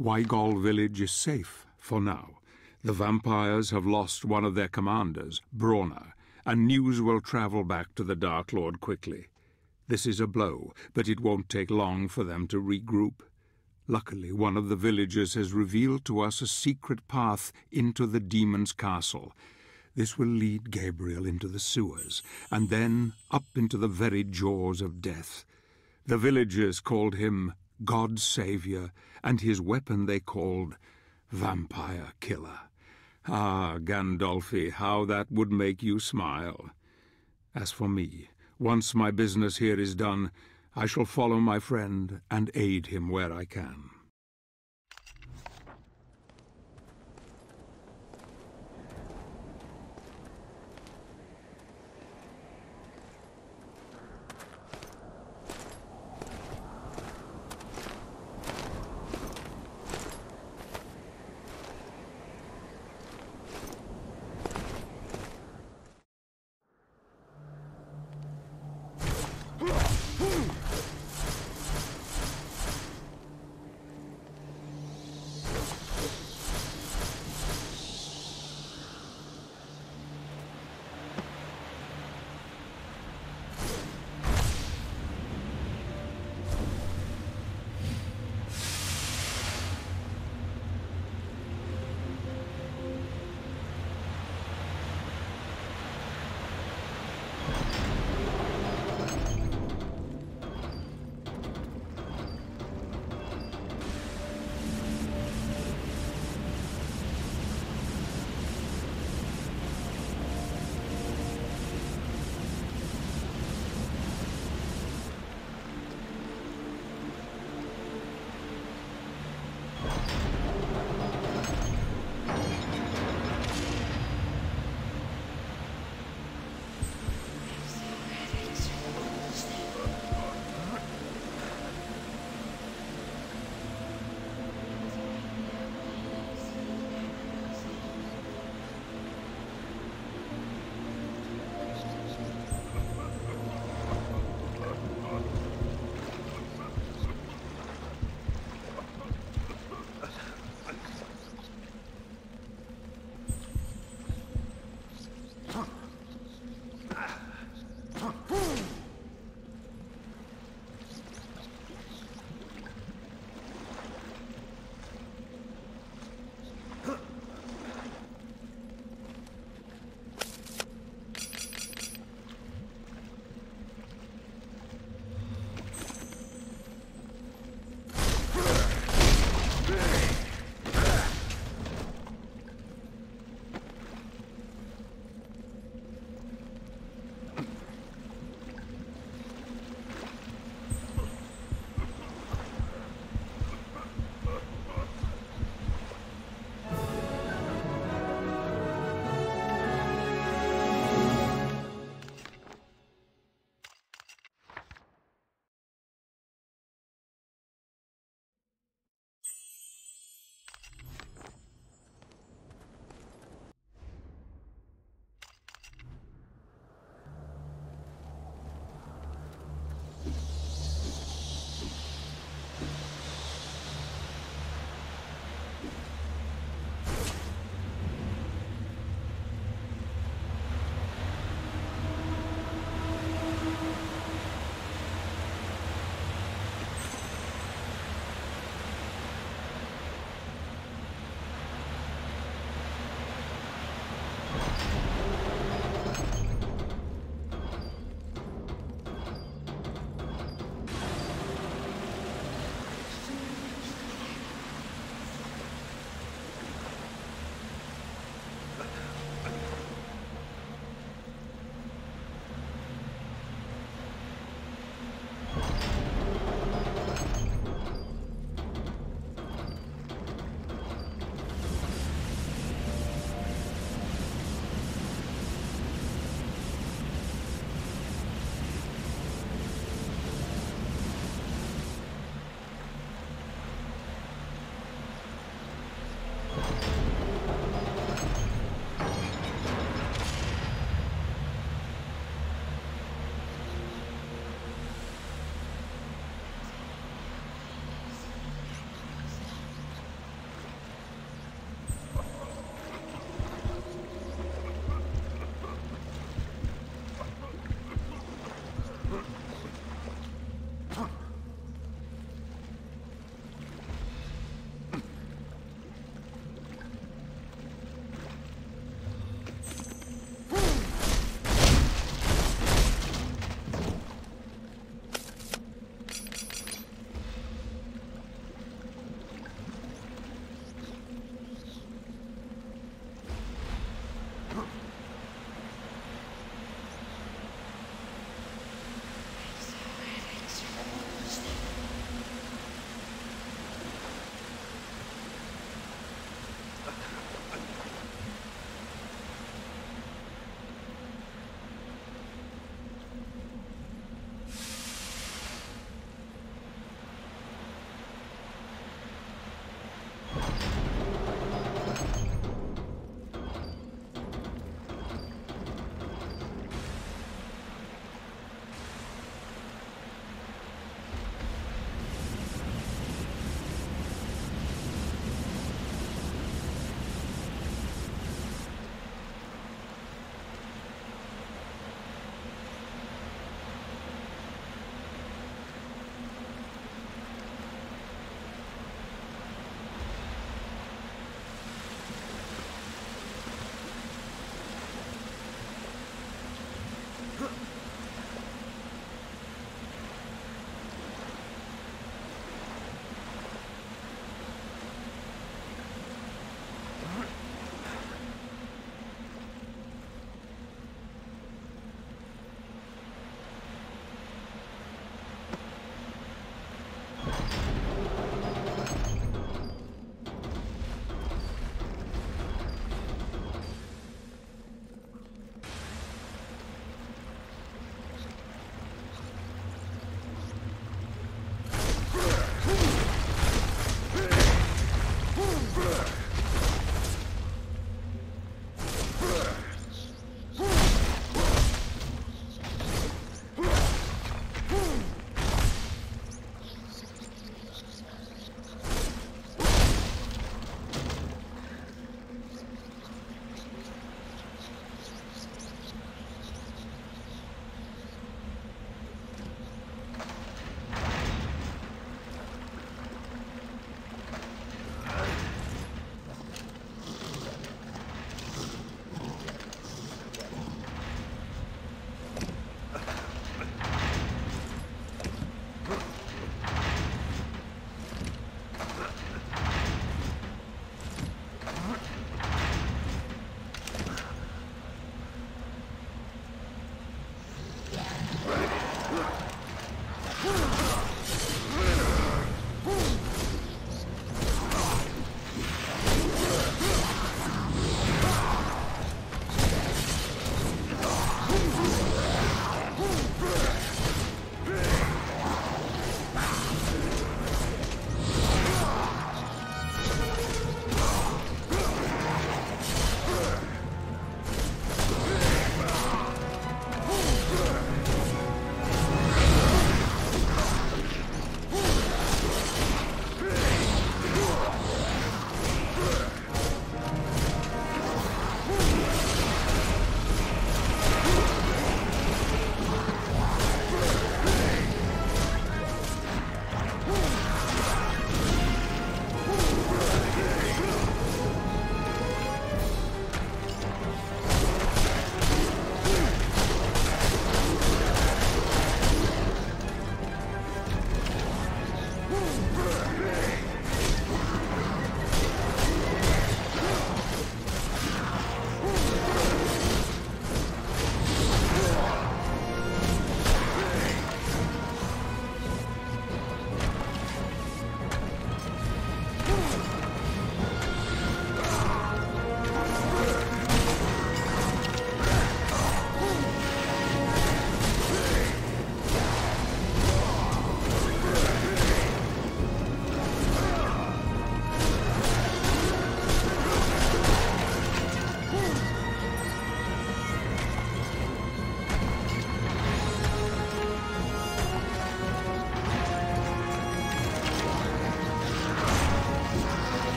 Wygol village is safe for now. The vampires have lost one of their commanders, Brorna, and news will travel back to the Dark Lord quickly. This is a blow, but it won't take long for them to regroup. Luckily, one of the villagers has revealed to us a secret path into the demon's castle. This will lead Gabriel into the sewers, and then up into the very jaws of death. The villagers called him God's Savior, and his weapon they called Vampire Killer. Ah, Gandolfi, how that would make you smile. As for me, once my business here is done, I shall follow my friend and aid him where I can.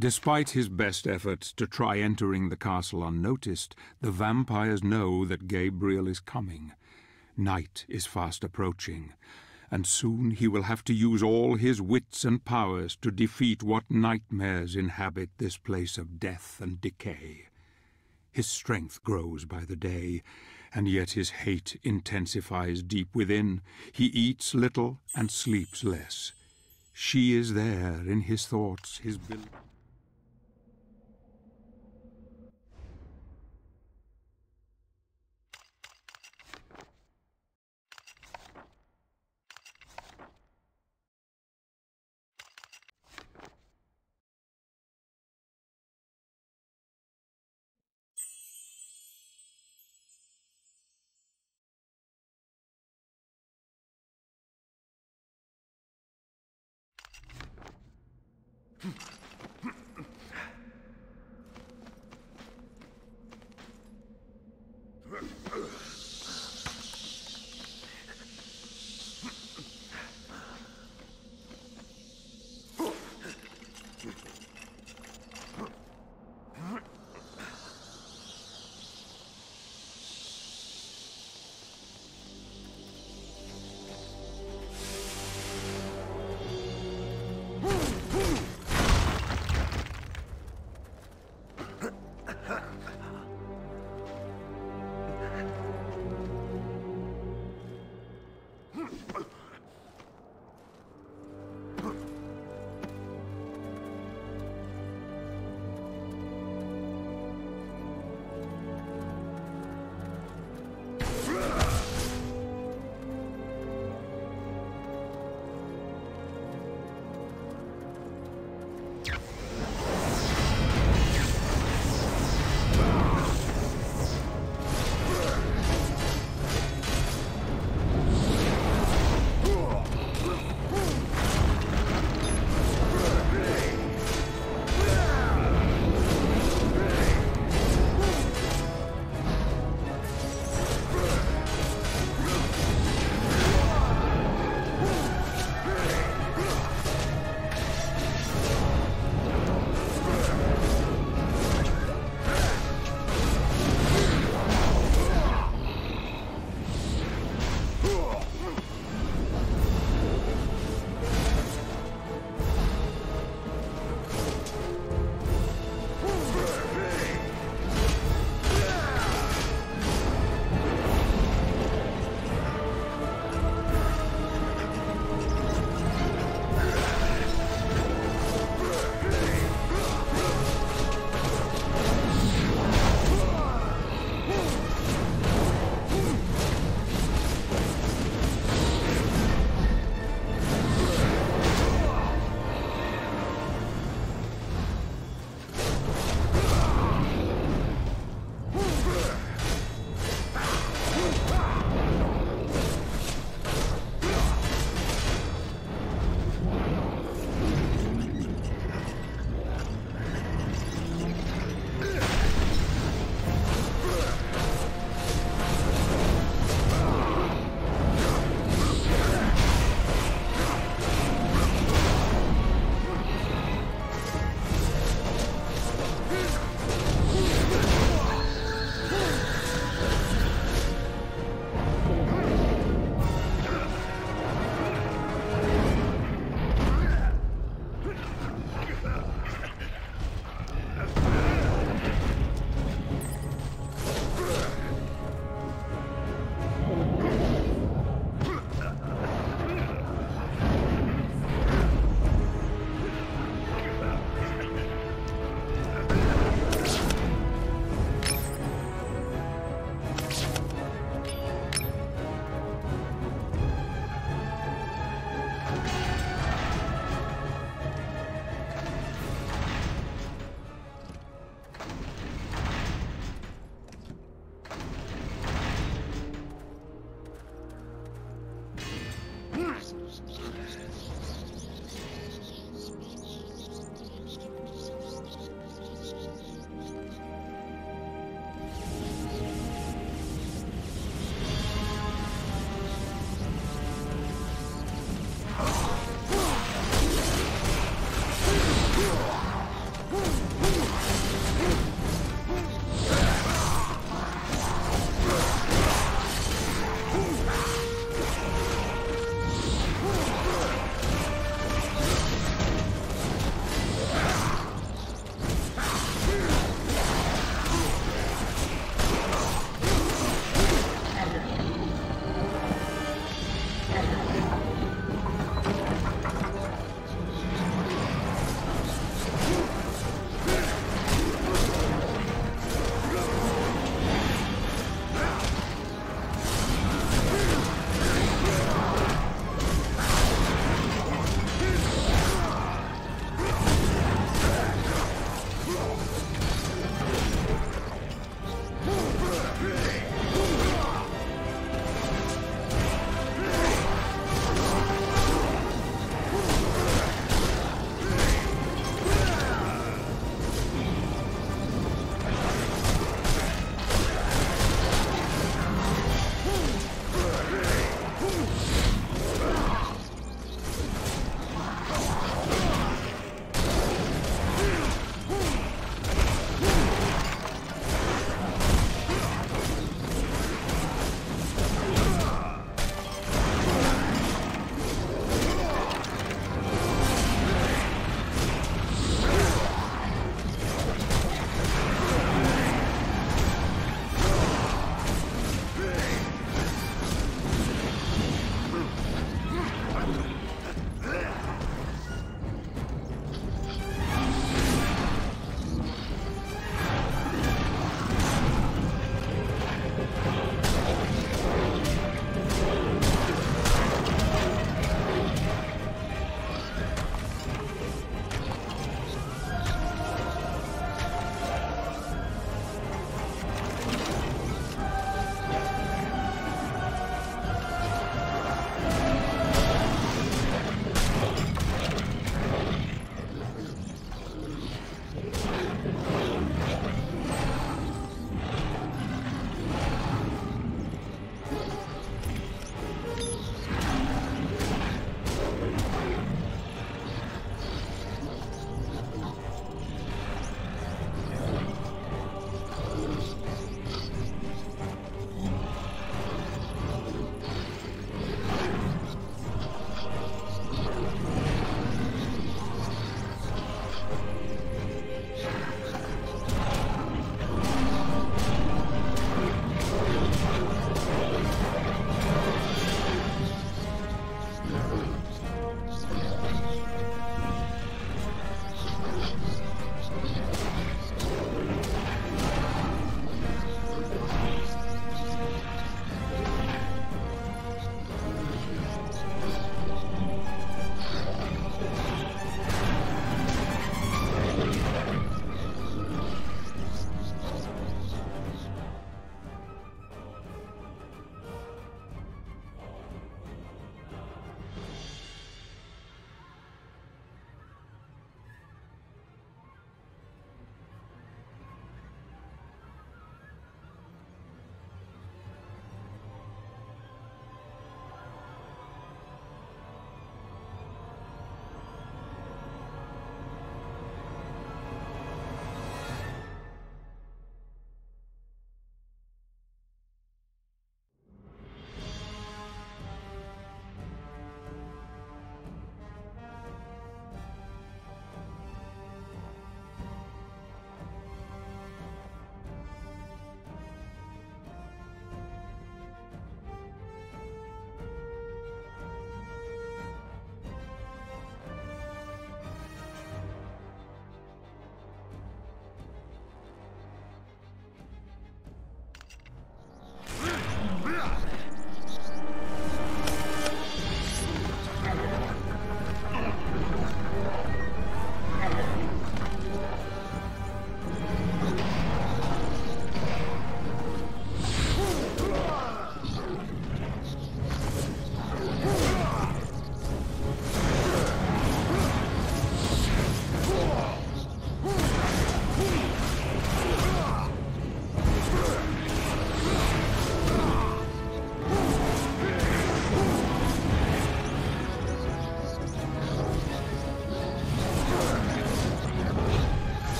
Despite his best efforts to try entering the castle unnoticed, the vampires know that Gabriel is coming. Night is fast approaching, and soon he will have to use all his wits and powers to defeat what nightmares inhabit this place of death and decay. His strength grows by the day, and yet his hate intensifies deep within. He eats little and sleeps less. She is there in his thoughts, his beliefs. Hm.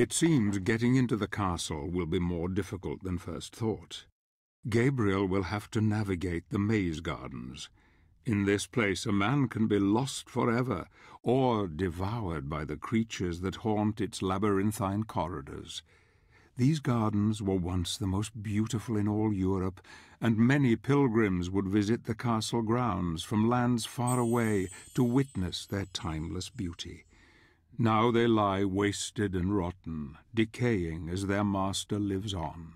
It seems getting into the castle will be more difficult than first thought. Gabriel will have to navigate the maze gardens. In this place a man can be lost forever, or devoured by the creatures that haunt its labyrinthine corridors. These gardens were once the most beautiful in all Europe, and many pilgrims would visit the castle grounds from lands far away to witness their timeless beauty. Now they lie wasted and rotten, decaying as their master lives on.